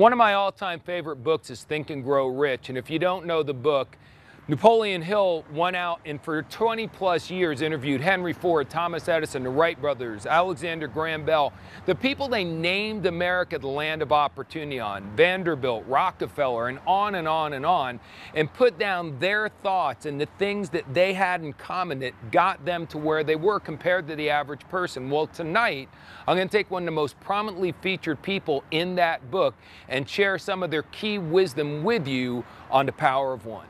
One of my all-time favorite books is Think and Grow Rich, and if you don't know the book, Napoleon Hill went out and for 20 plus years interviewed Henry Ford, Thomas Edison, the Wright brothers, Alexander Graham Bell, the people they named America the land of opportunity on, Vanderbilt, Rockefeller, and on and on and on, and put down their thoughts and the things that they had in common that got them to where they were compared to the average person. Well, tonight, I'm going to take one of the most prominently featured people in that book and share some of their key wisdom with you on the power of one.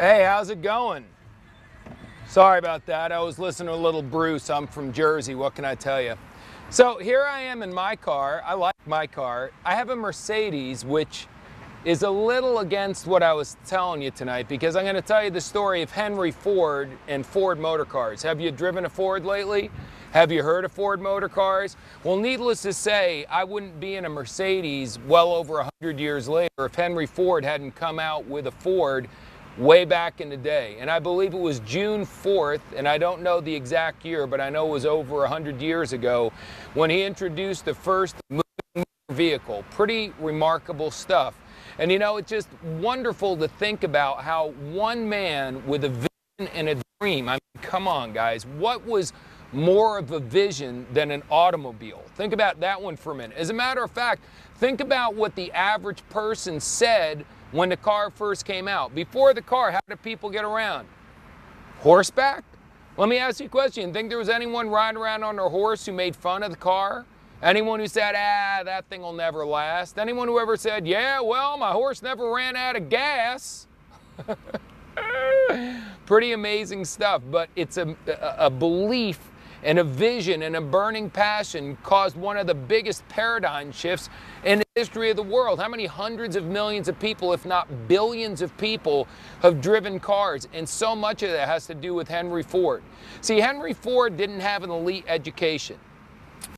Hey, how's it going? Sorry about that. I was listening to a little Bruce. I'm from Jersey. What can I tell you? So here I am in my car. I like my car. I have a Mercedes, which is a little against what I was telling you tonight because I'm going to tell you the story of Henry Ford and Ford Motor Cars. Have you driven a Ford lately? Have you heard of Ford Motor Cars? Well, needless to say, I wouldn't be in a Mercedes well over 100 years later if Henry Ford hadn't come out with a Ford way back in the day. And I believe it was June 4th, and I don't know the exact year, but I know it was over 100 years ago, when he introduced the first moving vehicle. Pretty remarkable stuff. And you know, it's just wonderful to think about how one man with a vision and a dream, I mean, come on, guys, what was more of a vision than an automobile? Think about that one for a minute. As a matter of fact, think about what the average person said when the car first came out. Before the car, how did people get around? Horseback? Let me ask you a question. Think there was anyone riding around on their horse who made fun of the car? Anyone who said, ah, that thing will never last? Anyone who ever said, yeah, well, my horse never ran out of gas? Pretty amazing stuff, but it's a, a, a belief and a vision and a burning passion caused one of the biggest paradigm shifts in the history of the world. How many hundreds of millions of people, if not billions of people, have driven cars? And so much of that has to do with Henry Ford. See, Henry Ford didn't have an elite education.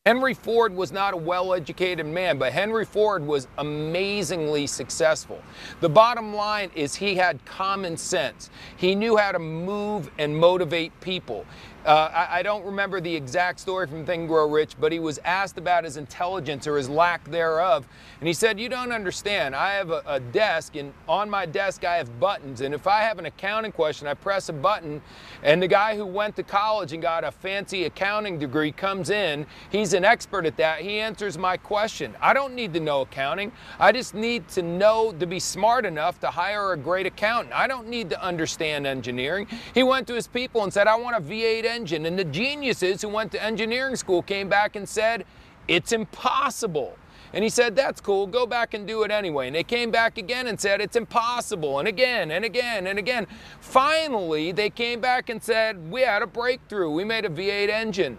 Henry Ford was not a well-educated man, but Henry Ford was amazingly successful. The bottom line is he had common sense. He knew how to move and motivate people. Uh, I, I, don't remember the exact story from Think Grow Rich, but he was asked about his intelligence or his lack thereof. And he said, you don't understand. I have a, a, desk, and on my desk I have buttons. And if I have an accounting question, I press a button, and the guy who went to college and got a fancy accounting degree comes in. He's an expert at that. He answers my question. I don't need to know accounting. I just need to know to be smart enough to hire a great accountant. I don't need to understand engineering. He went to his people and said, I want a V8 engine. And the geniuses who went to engineering school came back and said, it's impossible. And he said, that's cool, go back and do it anyway. And they came back again and said, it's impossible, and again, and again, and again. Finally, they came back and said, we had a breakthrough. We made a V8 engine.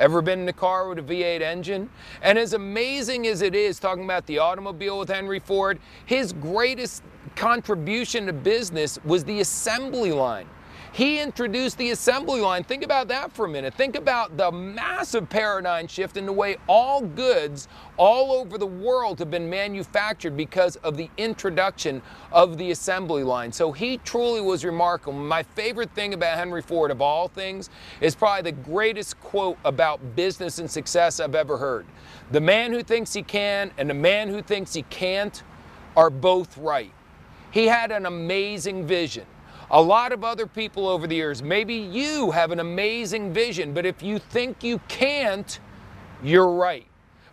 Ever been in a car with a V8 engine? And as amazing as it is talking about the automobile with Henry Ford, his greatest contribution to business was the assembly line. He introduced the assembly line. Think about that for a minute. Think about the massive paradigm shift in the way all goods all over the world have been manufactured because of the introduction of the assembly line. So he truly was remarkable. My favorite thing about Henry Ford of all things is probably the greatest quote about business and success I've ever heard. The man who thinks he can and the man who thinks he can't are both right. He had an amazing vision. A lot of other people over the years, maybe you have an amazing vision, but if you think you can't, you're right.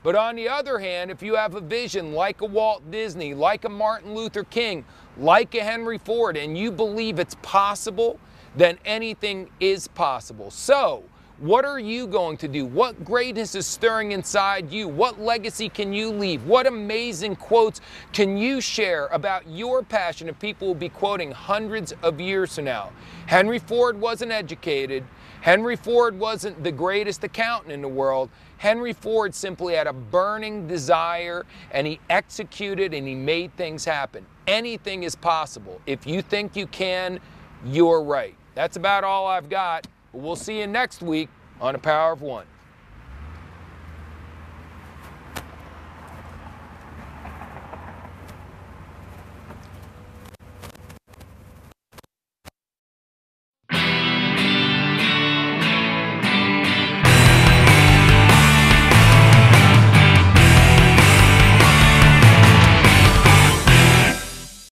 But on the other hand, if you have a vision like a Walt Disney, like a Martin Luther King, like a Henry Ford, and you believe it's possible, then anything is possible. So, What are you going to do? What greatness is stirring inside you? What legacy can you leave? What amazing quotes can you share about your passion that people will be quoting hundreds of years from now? Henry Ford wasn't educated. Henry Ford wasn't the greatest accountant in the world. Henry Ford simply had a burning desire and he executed and he made things happen. Anything is possible. If you think you can, you're right. That's about all I've got. We'll see you next week on The Power of One.